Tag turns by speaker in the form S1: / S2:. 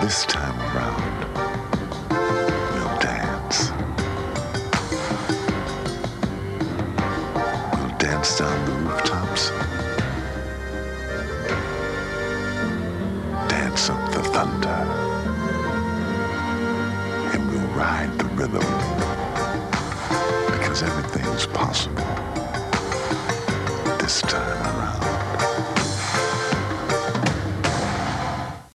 S1: This time around, we'll dance. We'll dance down the rooftops. Dance up the thunder. And we'll ride the rhythm. Because everything's possible. This time.